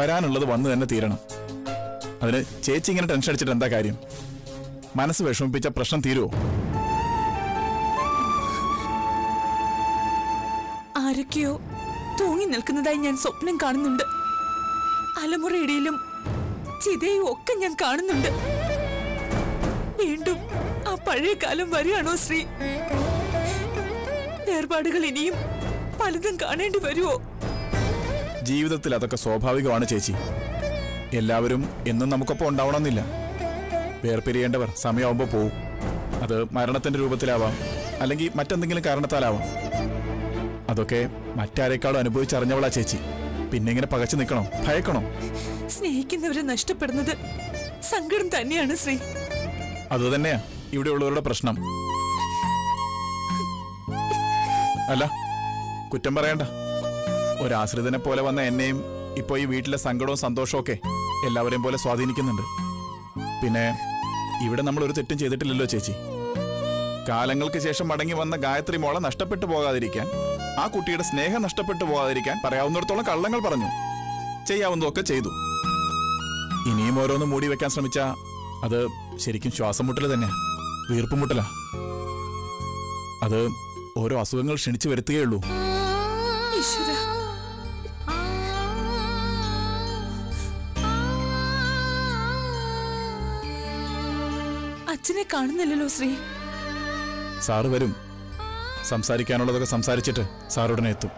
വരാനുള്ളത് വന്നു തന്നെ തീരണം. അതിന് ചേച്ചി ഇങ്ങനെ ടെൻഷൻ അടിച്ചിട്ട് എന്താ കാര്യം? മനസ്സ് വിഷമിപ്പിച്ച പ്രശ്നം തീരുവോ? ആരൊക്കെയോ തൂങ്ങി നിൽക്കുന്നതായി ഞാൻ സ്വപ്നം കാണുന്നുണ്ട്. അലമുറയിടയിലും ചിതയും ഒക്കെ ഞാൻ കാണുന്നുണ്ട്. വീണ്ടും ആ പഴയ കാലം വരികയാണോ ശ്രീ? വേർപാടുകൾ ഇനിയും പലതും കാണേണ്ടി വരുമോ ജീവിതത്തിൽ അതൊക്കെ സ്വാഭാവികമാണ് ചേച്ചി. എല്ലാവരും എന്നും നമുക്കൊപ്പം ഉണ്ടാവണമെന്നില്ല. വേർപിരിയേണ്ടവർ സമയമാകുമ്പോൾ പോവും. അത് മരണത്തിന്റെ രൂപത്തിലാവാം അല്ലെങ്കിൽ മറ്റെന്തെങ്കിലും കാരണത്താലാവാം. അതൊക്കെ മറ്റാരേക്കാളും അനുഭവിച്ചറിഞ്ഞവളാ ചേച്ചി. പിന്നെ ഇങ്ങനെ പകച്ചു നിൽക്കണം? ഭയക്കണം? സ്നേഹിക്കുന്നവരെ നഷ്ടപ്പെടുന്നത് സങ്കടം തന്നെയാണ് ശ്രീ. അത് തന്നെയാ. ഇവിടെയുള്ളവരുടെ പ്രശ്നം. അല്ല കുറ്റം പറയണ്ട. ഒരാശ്രിതനെ പോലെ വന്ന എന്നെയും ഇപ്പോൾ ഈ വീട്ടിലെ സങ്കടവും സന്തോഷവും ഒക്കെ എല്ലാവരെയും പോലെ സ്വാധീനിക്കുന്നുണ്ട്. പിന്നെ ഇവിടെ നമ്മൾ ഒരു തെറ്റും ചെയ്തിട്ടില്ലല്ലോ ചേച്ചി. കാലങ്ങൾക്ക് ശേഷം മടങ്ങി വന്ന ഗായത്രി മോളെ നഷ്ടപ്പെട്ടു പോകാതിരിക്കാൻ ആ കുട്ടിയുടെ സ്നേഹം നഷ്ടപ്പെട്ടു പോകാതിരിക്കാൻ പറയാവുന്നിടത്തോളം കള്ളങ്ങൾ പറഞ്ഞു. ചെയ്യാവുന്നതൊക്കെ ചെയ്തു. ഇനിയും ഓരോന്ന് മൂടി വെക്കാൻ ശ്രമിച്ച അത് ശരിക്കും ശ്വാസം മുട്ടൽ തന്നെയാ. വീർപ്പ് മുട്ടല. അത് ഓരോ അസുഖങ്ങൾ ക്ഷണിച്ചു വരുത്തുകയുള്ളൂ. അച്ഛനെ കാണുന്നില്ലല്ലോ ശ്രീ. സാറ് വരും. സംസാരിക്കാനുള്ളതൊക്കെ സംസാരിച്ചിട്ട് സാറുടനെ എത്തും.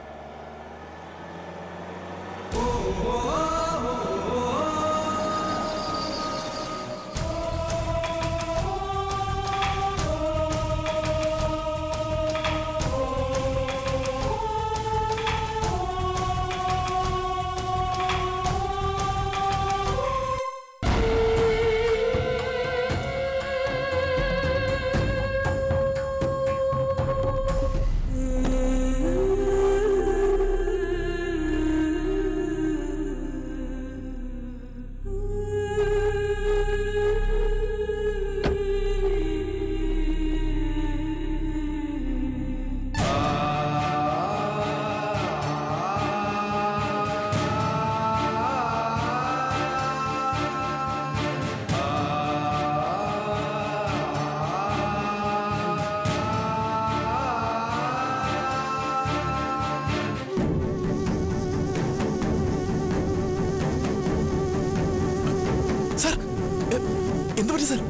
എന്ത് പറ്റി സാർ?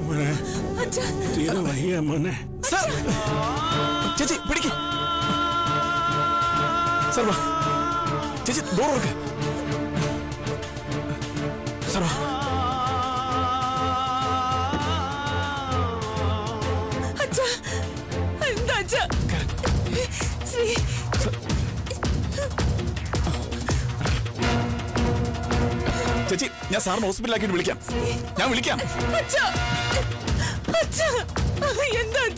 തീരെ വയ്യ മോനെ. സാർ ചേച്ചി പിടിക്ക്. സാർ വാ. ചേച്ചി ഡോർ ഞാൻ സാറിന് ഹോസ്പിറ്റലാക്കിയിട്ട് വിളിക്കാം. ഞാൻ വിളിക്കാം. എന്താ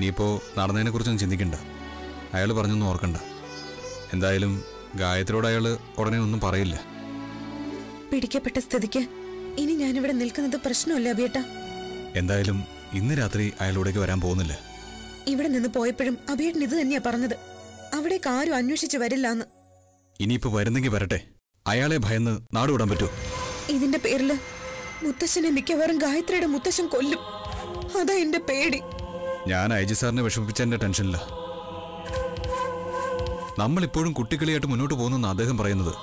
ഇനിയിപ്പോൾ നടന്നതിനെ കുറിച്ചൊന്നും ചിന്തിക്കണ്ട. അയാൾ പറഞ്ഞൊന്നും ഓർക്കണ്ട. എന്തായാലും ഗായത്രിയോട് അയാൾ ഉടനെ ഒന്നും പറയില്ല. പിടിക്കപ്പെട്ട സ്ഥിതിക്ക് ഇനി ഞാനിവിടെ നിൽക്കുന്നത് പ്രശ്നമല്ല അബിയേട്ട. എന്തായാലും ഇന്ന് രാത്രി അയാളോടേക്ക് വരാൻ പോകുന്നില്ല. ഇവിടെ നിന്ന് പോയപ്പോഴും അബിയേട്ടൻ ഇത് തന്നെയാ പറഞ്ഞത്. അവിടേക്ക് ആരും അന്വേഷിച്ചു വരില്ലാന്ന്. ഇനിയിപ്പോ വരുന്നെങ്കിൽ വരട്ടെ. അയാളെ ഭയന്ന് നാടുവിടാൻ പറ്റൂ. ഇതിന്റെ പേരിൽ മുത്തശ്ശനെ മിക്കവാറും ഗായത്രിയുടെ മുത്തശ്ശൻ കൊല്ലും. അതാ എന്റെ പേടി. ഞാൻ ഐ ജി സാറിനെ വിഷമിപ്പിച്ചതിന്റെ ടെൻഷനില്ല നമ്മളിപ്പോഴും കുട്ടിക്കളിയായിട്ട് മുന്നോട്ട് പോകുന്നെന്ന് അദ്ദേഹം പറയുന്നത്.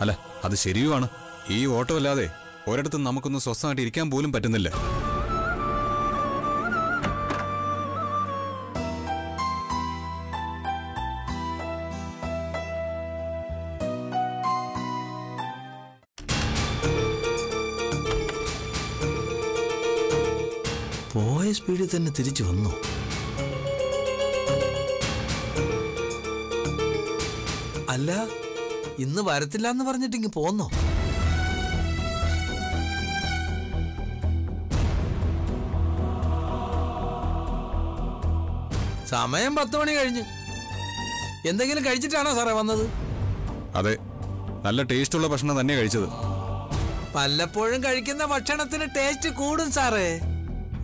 അല്ല അത് ശരിയുമാണ്. ഈ ഓട്ടമല്ലാതെ ഒരിടത്തും നമുക്കൊന്ന് സ്വസ്ഥമായിട്ട് ഇരിക്കാൻ പോലും പറ്റുന്നില്ല. തന്നെ തിരിച്ചു വന്നു. അല്ല ഇന്ന് വരത്തില്ല എന്ന് പറഞ്ഞിട്ട് ഇങ്ങ് പോന്നോ? സമയം പത്ത് മണി കഴിഞ്ഞു. എന്തെങ്കിലും കഴിച്ചിട്ടാണോ സാറേ വന്നത്? അതെ നല്ല ടേസ്റ്റ് ഉള്ള ഭക്ഷണം തന്നെ കഴിച്ചത്. പലപ്പോഴും കഴിക്കുന്ന ഭക്ഷണത്തിന് ടേസ്റ്റ് കൂടും സാറേ.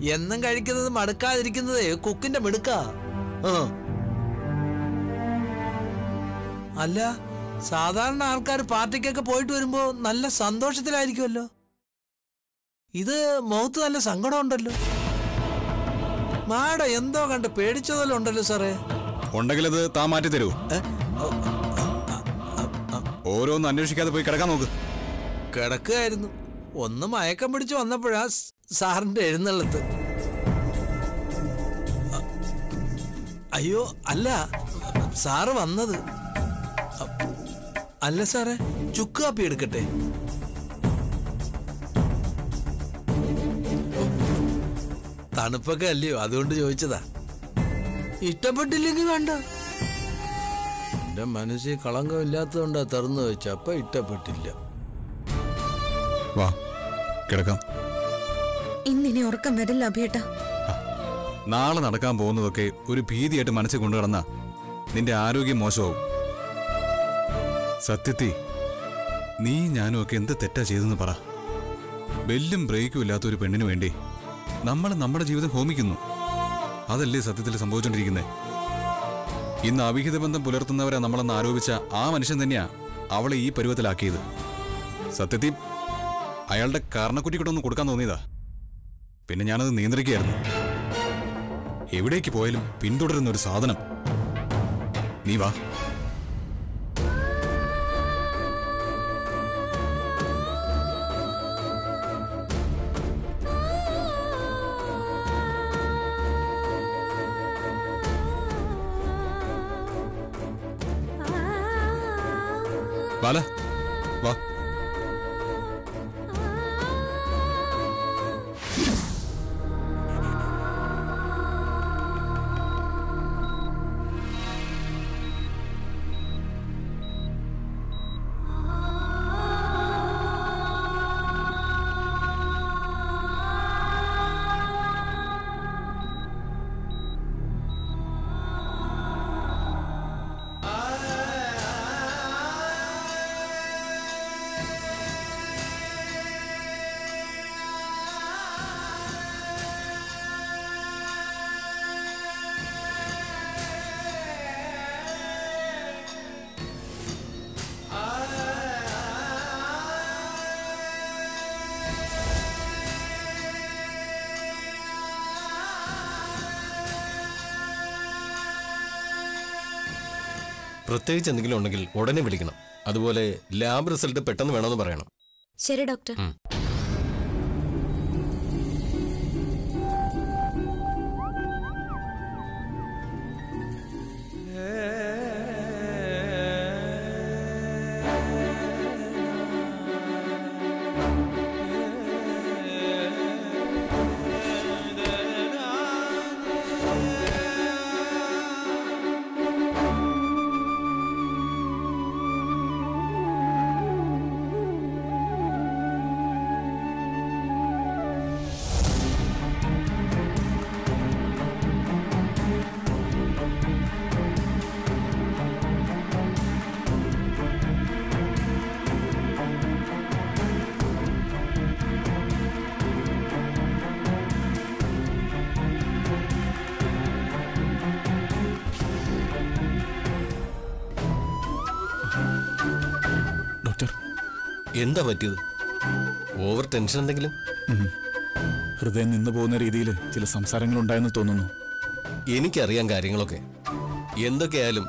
എന്നും കഴിക്കുന്നത് മടുക്കാതിരിക്കുന്നതേ കുക്കിന്റെ മെടുക്ക. അല്ല സാധാരണ ആൾക്കാർ പാർട്ടിക്കൊക്കെ പോയിട്ട് വരുമ്പോ നല്ല സന്തോഷത്തിലായിരിക്കുമല്ലോ ഇത് മുഖത്ത് നല്ല സങ്കടമുണ്ടല്ലോ. മാഡം എന്തോ കണ്ട് പേടിച്ചതല്ലോ ഉണ്ടല്ലോ സാറേ. ഉണ്ടെങ്കിൽ അത് താ മാറ്റി തരൂ? ഓരോന്ന് അന്വേഷിക്കാതെ പോയി കിടക്കാൻ നോക്ക്. കിടക്കുകയായിരുന്നു. ഒന്ന് മയക്കം പിടിച്ച് വന്നപ്പോഴാ സാറിന്റെ എഴുന്നള്ളത്ത്. അയ്യോ അല്ല സാറ് വന്നത്. അല്ല സാറേ ചുക്ക് കാപ്പി എടുക്കട്ടെ? തണുപ്പൊക്കെ അല്ലയോ? അതുകൊണ്ട് ചോദിച്ചതാ. ഇഷ്ടപ്പെട്ടില്ലെങ്കിൽ വേണ്ട. എന്റെ മനസ്സിൽ കളങ്കമില്ലാത്തതുകൊണ്ടാ തറന്നു വെച്ച അപ്പൊ ഇഷ്ടപ്പെട്ടില്ല. വാ കിടക്കാം. ഇന്നിനി ഉറക്കം വരില്ല അഭിയേട്ടാ. നാളെ നടക്കാൻ പോകുന്നതൊക്കെ ഒരു ഭീതിയായിട്ട് മനസ്സിൽ കൊണ്ടു നിന്റെ ആരോഗ്യം മോശമാവും. സത്യത്തി നീ ഞാനും ഒക്കെ എന്ത് തെറ്റാ ചെയ്തെന്ന് പറ. ബെല്ലും ബ്രേക്കും ഇല്ലാത്ത ഒരു പെണ്ണിന് വേണ്ടി നമ്മൾ നമ്മുടെ ജീവിതം ഹോമിക്കുന്നു. അതല്ലേ സത്യത്തിൽ സംഭവിച്ചുകൊണ്ടിരിക്കുന്നത് ഇന്ന് അവിഹിത ബന്ധം പുലർത്തുന്നവരെ നമ്മളെന്ന് ആരോപിച്ച ആ മനുഷ്യൻ തന്നെയാ അവളെ ഈ പരുവത്തിലാക്കിയത്. സത്യത്തി അയാളുടെ കാരണക്കുറ്റിക്കൊണ്ടൊന്ന് കൊടുക്കാൻ തോന്നിയതാ. പിന്നെ ഞാനത് നിയന്ത്രിക്കുകയായിരുന്നു. എവിടേക്ക് പോയാലും പിന്തുടരുന്ന ഒരു സാധനം. നീ വാ. പ്രത്യേകിച്ച് എന്തെങ്കിലും ഉണ്ടെങ്കിൽ ഉടനെ വിളിക്കണം. അതുപോലെ ലാബ് റിസൾട്ട് പെട്ടെന്ന് വേണമെന്ന് പറയണം. ശരി ഡോക്ടർ. എന്താ പറ്റിയത്? ഓവർ ടെൻഷൻ എന്തെങ്കിലും? ഹൃദയം നിന്നു പോകുന്ന രീതിയിൽ ചില സംസാരങ്ങൾ ഉണ്ടായെന്ന് തോന്നുന്നു. എനിക്കറിയാം കാര്യങ്ങളൊക്കെ. എന്തൊക്കെയായാലും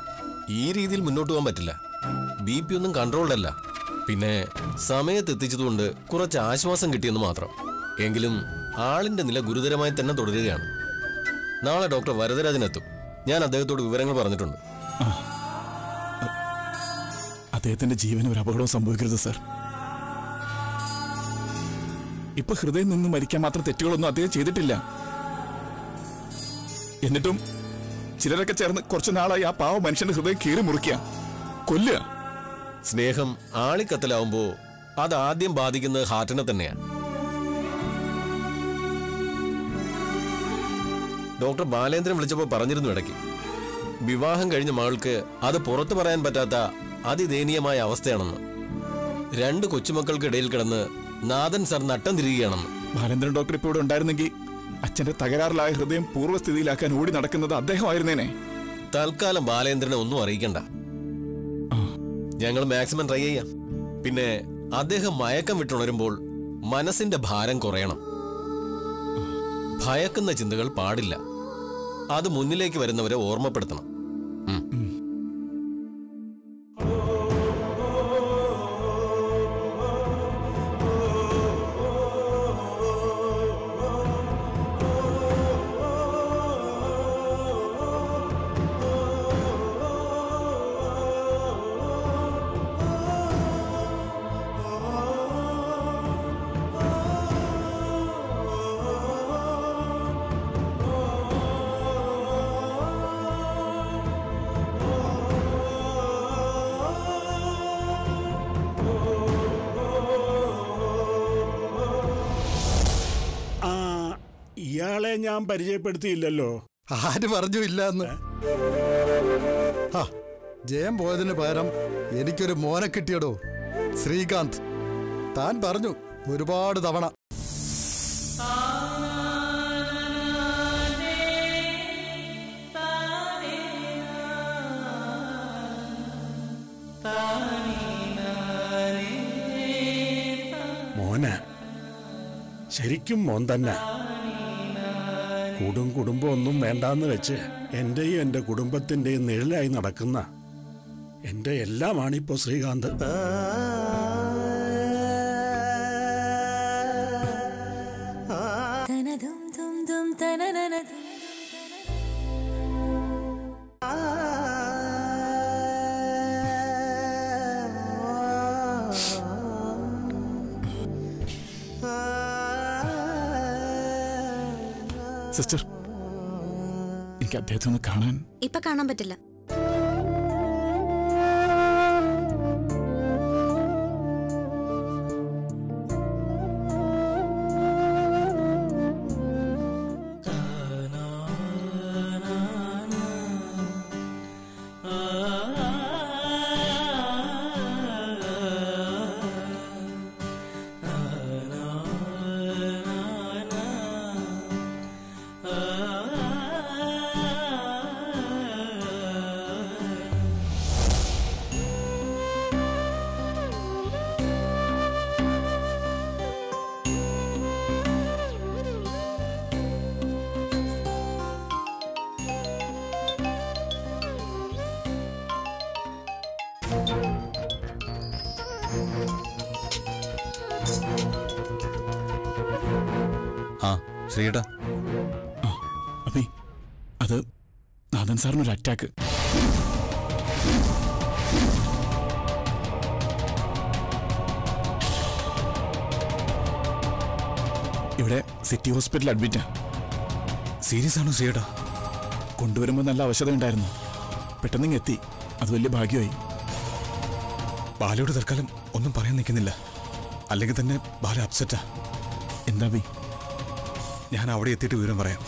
ഈ രീതിയിൽ മുന്നോട്ട് പോകാൻ പറ്റില്ല. ബി പി ഒന്നും കൺട്രോൾഡ് അല്ല. പിന്നെ സമയത്ത് എത്തിച്ചതുകൊണ്ട് കുറച്ച് ആശ്വാസം കിട്ടിയെന്ന് മാത്രം. എങ്കിലും ആളിന്റെ നില ഗുരുതരമായി തന്നെ തുടരുകയാണ്. നാളെ ഡോക്ടർ വരദരാജനെത്തും. ഞാൻ അദ്ദേഹത്തോട് വിവരങ്ങൾ പറഞ്ഞിട്ടുണ്ട്. അദ്ദേഹത്തിന്റെ ജീവന് ഒരു അപകടവും സംഭവിക്കരുത് സർ. ഇപ്പൊ ഹൃദയം നിന്ന് മരിക്കാൻ മാത്രം തെറ്റുകളൊന്നും അദ്ദേഹം ചെയ്തിട്ടില്ല. എന്നിട്ടും ചിലരൊക്കെ ചേർന്ന് കുറച്ചു നാളായി ആ പാവ മനുഷ്യന്റെ ഹൃദയം കീറി മുറിക്കുക കൊല്ലുക. സ്നേഹം ആളിക്കത്തലാവുമ്പോ അത് ആദ്യം ബാധിക്കുന്നത് ഹാർട്ടിനെ തന്നെയാണ് ഡോക്ടർ ബാലേന്ദ്രൻ വിളിച്ചപ്പോൾ പറഞ്ഞിരുന്നു ഇടയ്ക്ക്. വിവാഹം കഴിഞ്ഞ മകൾക്ക് അത് പുറത്തു പറയാൻ പറ്റാത്ത അതിദയനീയമായ അവസ്ഥയാണെന്ന്. രണ്ട് കൊച്ചുമക്കൾക്കിടയിൽ കിടന്ന് നാഥൻ സാർ നട്ടം തിരികുകയാണെന്ന് ബാലേന്ദ്രൻ ഡോക്ടർ ഇപ്പോൾ ഇവിടെ ഉണ്ടായിരുന്നെങ്കിൽ അച്ഛന്റെ തകരാറിലായ ഹൃദയം പൂർവസ്ഥിതിയിലാക്കാൻ ഓടി നടക്കുന്നത് അദ്ദേഹമായിരുന്നേനെ. തൽക്കാലം ബാലേന്ദ്രനെ ഒന്നും അറിയിക്കണ്ട. ഞങ്ങൾ മാക്സിമം ട്രൈ ചെയ്യാം. പിന്നെ അദ്ദേഹം മയക്കം വിട്ടുണരുമ്പോൾ മനസ്സിന്റെ ഭാരം കുറയണം. ഭയക്കുന്ന ചിന്തകൾ പാടില്ല. അത് മുന്നിലേക്ക് വരുന്നവരെ ഓർമ്മപ്പെടുത്തണം. ഞാൻ പരിചയപ്പെടുത്തിയില്ലല്ലോ. ആര് പറഞ്ഞു ഇല്ല എന്ന് ജയം പോയതിന് പകരം എനിക്കൊരു മോനെ കിട്ടിയടോ. ശ്രീകാന്ത് താൻ പറഞ്ഞു ഒരുപാട് തവണ. മോന ശരിക്കും മോൻ തന്നെ. കൂടും കുടുംബം ഒന്നും വേണ്ടാന്ന് വെച്ച് എന്റെയും എന്റെ കുടുംബത്തിന്റെയും നിഴലായി നടക്കുന്ന എന്റെ എല്ലാമാണിപ്പോ ശ്രീകാന്ത്. എനിക്ക് അദ്ദേഹത്തെ ഒന്ന് കാണാൻ ഇപ്പൊ കാണാൻ പറ്റില്ല. ആ ശ്രീയേട്ടാ. അപ്പി അത്. നാഥൻ സാറിനൊരു അറ്റാക്ക്. ഇവിടെ സിറ്റി ഹോസ്പിറ്റലിൽ അഡ്മിറ്റാ. സീരിയസ് ആണോ ശ്രീയേട്ടാ? കൊണ്ടുവരുമ്പോൾ നല്ല അവശത ഉണ്ടായിരുന്നു. പെട്ടെന്ന് എത്തി അത് വലിയ ഭാഗ്യമായി. ബാലയോട് തൽക്കാലം ഒന്നും പറയാൻ നിൽക്കുന്നില്ല. അല്ലെങ്കിൽ തന്നെ ബാല അപ്സെറ്റാ. എന്താ ബി? ഞാൻ അവിടെ എത്തിയിട്ട് വിവരം പറയാം.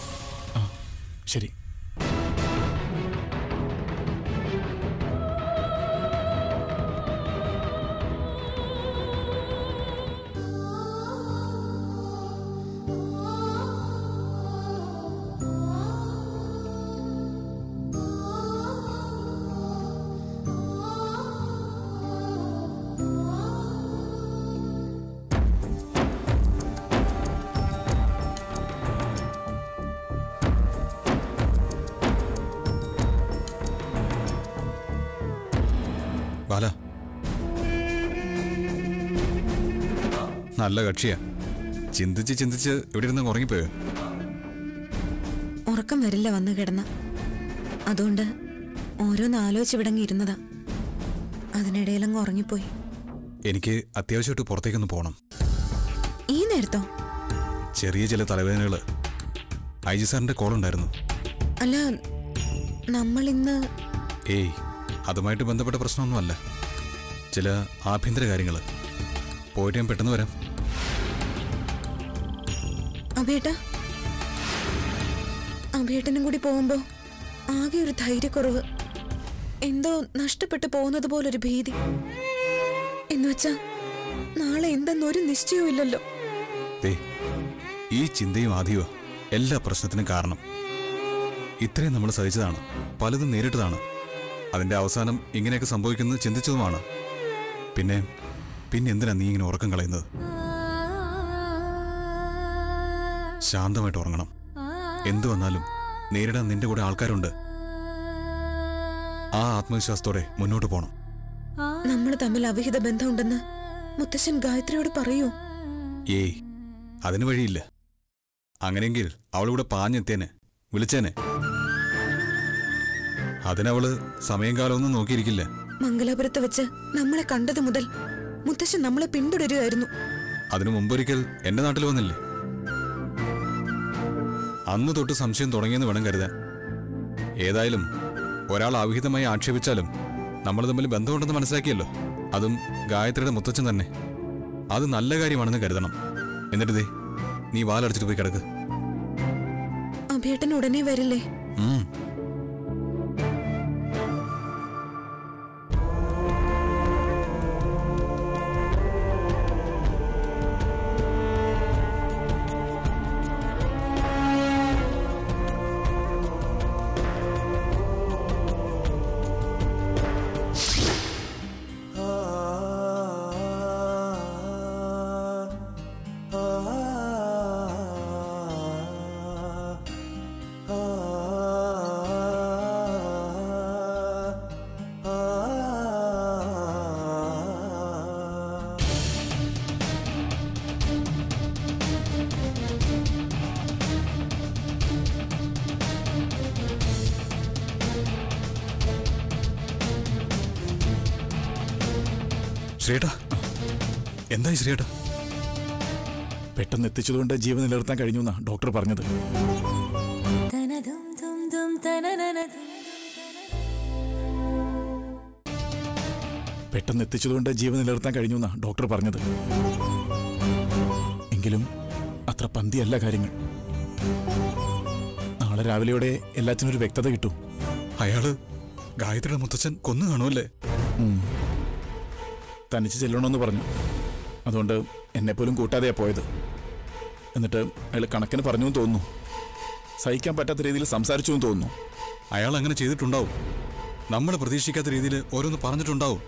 നല്ല കക്ഷിയാ. ചിന്തിച്ച് ചിന്തിച്ച് ഇവിടെ ഇരുന്ന് ഉറങ്ങിപ്പോയോ? ഉറക്കം വരില്ല വന്ന് കിടന്ന. അതുകൊണ്ട് ഓരോന്ന് ആലോചിച്ച് വിടങ്ങി ഇരുന്നതാ. അതിനിടയിലങ്ങ് ഉറങ്ങിപ്പോയി. എനിക്ക് അത്യാവശ്യമായിട്ട് പുറത്തേക്കൊന്ന് പോകണം ഈ നേരത്തോ? ചെറിയ ചില തലവേദനകൾ ഐ ജി സാറിന്റെ കോൾ ഉണ്ടായിരുന്നു. അല്ല നമ്മൾ ഇന്ന് ഏയ് അതുമായിട്ട് ബന്ധപ്പെട്ട പ്രശ്നമൊന്നുമല്ല. ചില ആഭ്യന്തര കാര്യങ്ങൾ പോയിട്ട് ഞാൻ പെട്ടെന്ന് വരാം. അഭിയേട്ടാ അഭിയേട്ടനും കൂടി പോകുമ്പോ ആകെ ഒരു ധൈര്യക്കുറവ്. എന്തോ നഷ്ടപ്പെട്ടു പോകുന്നത് പോലൊരു ഭീതി. എന്നുവെച്ചാ നാളെ എന്തെന്നൊരു നിശ്ചയവും ഇല്ലല്ലോ. ഈ ചിന്തയും ആദ്യവും എല്ലാ പ്രശ്നത്തിനും കാരണം. ഇത്രയും നമ്മൾ സഹിച്ചതാണ് പലതും നേരിട്ടതാണ്. അതിന്റെ അവസാനം ഇങ്ങനെയൊക്കെ സംഭവിക്കുന്നത് ചിന്തിച്ചതുമാണ്. പിന്നെ പിന്നെ എന്തിനാ നീ ഇങ്ങനെ ഉറക്കം കളയുന്നത്? ശാന്തമായിട്ട് ഉറങ്ങണം. എന്തു വന്നാലും നേരിടാൻ നിന്റെ കൂടെ ആൾക്കാരുണ്ട്. ആ ആത്മവിശ്വാസത്തോടെ മുന്നോട്ട് പോണം. നമ്മൾ തമ്മിൽ അവിഹിത ബന്ധമുണ്ടെന്ന് മുത്തശ്ശൻ ഗായത്രിയോട് പറയൂ. ഏയ് അതിന് വഴിയില്ല. അങ്ങനെയെങ്കിൽ അവളിവിടെ പാഞ്ഞെത്തേനെ വിളിച്ചേനെ. അതിനവൾ സമയം കാലമൊന്നും നോക്കിയിരിക്കില്ല. മംഗലാപുരത്ത് വെച്ച് നമ്മളെ കണ്ടത് മുതൽ മുത്തശ്ശൻ നമ്മളെ പിന്തുടരുകയായിരുന്നു. അതിനു മുമ്പൊരിക്കൽ എന്റെ നാട്ടിൽ വന്നില്ലേ? അന്ന് തൊട്ട് സംശയം തുടങ്ങിയെന്ന് വേണം കരുതാൻ. ഏതായാലും ഒരാൾ അവിഹിതമായി ആക്ഷേപിച്ചാലും നമ്മൾ തമ്മിൽ ബന്ധമുണ്ടെന്ന് മനസ്സിലാക്കിയല്ലോ. അതും ഗായത്രിയുടെ മുത്തച്ഛൻ തന്നെ. അത് നല്ല കാര്യമാണെന്ന് കരുതണം. എന്നിട്ട് ദേ നീ വാലടച്ചിട്ട് പോയി കിടക്ക്. ഉടനെ വരില്ലേ? ശ്രീയേട്ടാ എന്തായി ശ്രീയേട്ടാ? പെട്ടെന്ന് എത്തിച്ചതുകൊണ്ട് ജീവൻ നിലനിർത്താൻ കഴിഞ്ഞു എന്നാ ഡോക്ടർ പറഞ്ഞത്. പെട്ടെന്ന് എത്തിച്ചതുകൊണ്ട് ജീവൻ നിലനിർത്താൻ കഴിഞ്ഞു എന്നാ ഡോക്ടർ പറഞ്ഞത്. എങ്കിലും അത്ര പന്തിയല്ല കാര്യങ്ങൾ. നാളെ രാവിലെയോടെ എല്ലാത്തിനും ഒരു വ്യക്തത കിട്ടും. അയാൾ ഗായത്രിയുടെ മുത്തച്ഛൻ കൊന്നു കാണുമല്ലേ? തനിച്ച് ചെല്ലണമെന്ന് പറഞ്ഞു. അതുകൊണ്ട് എന്നെപ്പോലും കൂട്ടാതെയാ പോയത്. എന്നിട്ട് അയാൾ കണക്കിന് പറഞ്ഞു തോന്നുന്നു. സഹിക്കാൻ പറ്റാത്ത രീതിയിൽ സംസാരിച്ചു തോന്നുന്നു. അയാൾ അങ്ങനെ ചെയ്തിട്ടുണ്ടാവും. നമ്മൾ പ്രതീക്ഷിക്കാത്ത രീതിയിൽ ഓരോന്ന് പറഞ്ഞിട്ടുണ്ടാവും.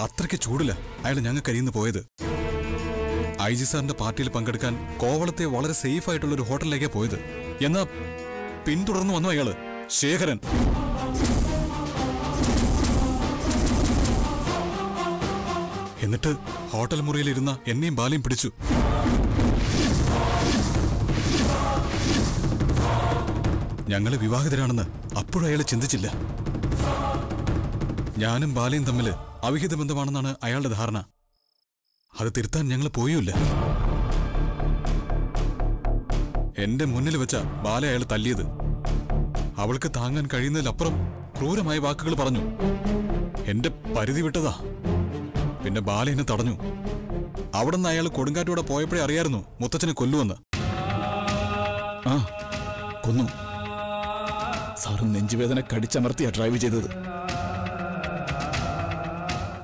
അത്രയ്ക്ക് ചൂടില്ല അയാൾ ഞങ്ങൾക്ക് അരിയുന്നു പോയത്. ഐ ജി സാറിന്റെ പാർട്ടിയിൽ പങ്കെടുക്കാൻ കോവളത്തെ വളരെ സേഫ് ആയിട്ടുള്ള ഒരു ഹോട്ടലിലേക്കാണ് പോയത്. എന്നാ പിന്തുടർന്ന് വന്നു അയാൾ. ശേഖരൻ. എന്നിട്ട് ഹോട്ടൽ മുറിയിലിരുന്ന എന്നെയും ബാലയും പിടിച്ചു. ഞങ്ങൾ വിവാഹിതരാണെന്ന് അപ്പോഴും അയാൾ ചിന്തിച്ചില്ല. ഞാനും ബാലയും തമ്മിൽ അവിഹിത ബന്ധമാണെന്നാണ് അയാളുടെ ധാരണ. അത് തിരുത്താൻ ഞങ്ങൾ പോയില്ല. എന്റെ മുന്നിൽ വെച്ച ബാല അയാൾ തല്ലിയത്. അവൾക്ക് താങ്ങാൻ കഴിയുന്നതിലപ്പുറം ക്രൂരമായ വാക്കുകൾ പറഞ്ഞു. എന്റെ പരിധി വിട്ടതാ. പിന്നെ ബാല എന്നെ തടഞ്ഞു. അവിടെ നിന്ന് അയാൾ കൊടുങ്കാറ്റോടെ പോയപ്പോഴേ അറിയായിരുന്നു മുത്തച്ഛനെ കൊല്ലുവെന്ന്. ആ കൊന്നു. സാറ് നെഞ്ചുവേദന കടിച്ചമർത്തിയാ ഡ്രൈവ് ചെയ്തത്.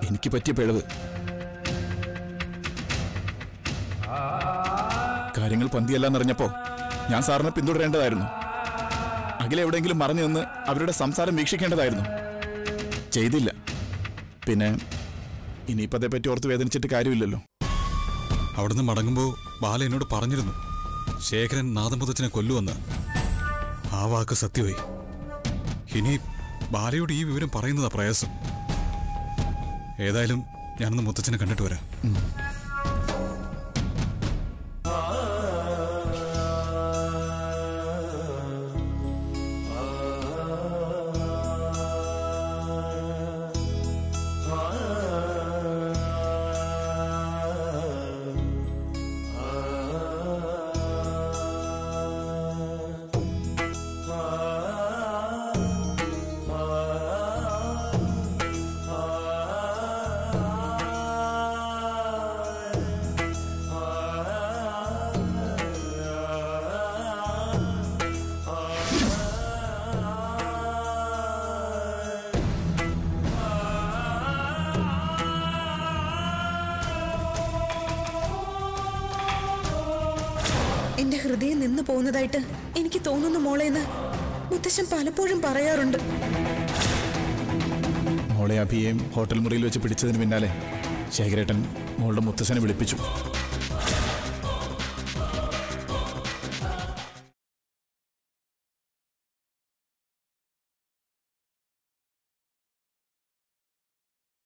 എനിക്ക് പറ്റിയ പിഴവ്. കാര്യങ്ങൾ പന്തിയല്ലെന്നറിഞ്ഞപ്പോ ഞാൻ സാറിനെ പിന്തുടരേണ്ടതായിരുന്നു. അഖില എവിടെയെങ്കിലും മറഞ്ഞു നിന്ന് അവരുടെ സംസാരം വീക്ഷിക്കേണ്ടതായിരുന്നു. ചെയ്തില്ല. പിന്നെ ഇനിയിപ്പോ അതേപ്പറ്റി ഓർത്ത് വേദനിച്ചിട്ട് കാര്യമില്ലല്ലോ. അവിടുന്ന് മടങ്ങുമ്പോൾ ബാല എന്നോട് പറഞ്ഞിരുന്നു. ശേഖരൻ നാദമുത്തച്ഛനെ കൊല്ലുവെന്ന്. ആ വാക്ക് സത്യമായി. ഇനി ബാലയോട് ഈ വിവരം പറയുന്നതാ പ്രയാസം. ഏതായാലും ഞാനൊന്ന് മുത്തച്ഛനെ കണ്ടിട്ട് വരാം. പോകുന്നതായിട്ട് എനിക്ക് തോന്നുന്നു മോളേന്ന് മുത്തശ്ശൻ പലപ്പോഴും പറയാറുണ്ട്. മോളെ അഭിയേയും ഹോട്ടൽ മുറിയിൽ വെച്ച് പിടിച്ചതിന് പിന്നാലെ ശേഖരേട്ടൻ മോളുടെ മുത്തശ്ശനെ വിളിപ്പിച്ചു.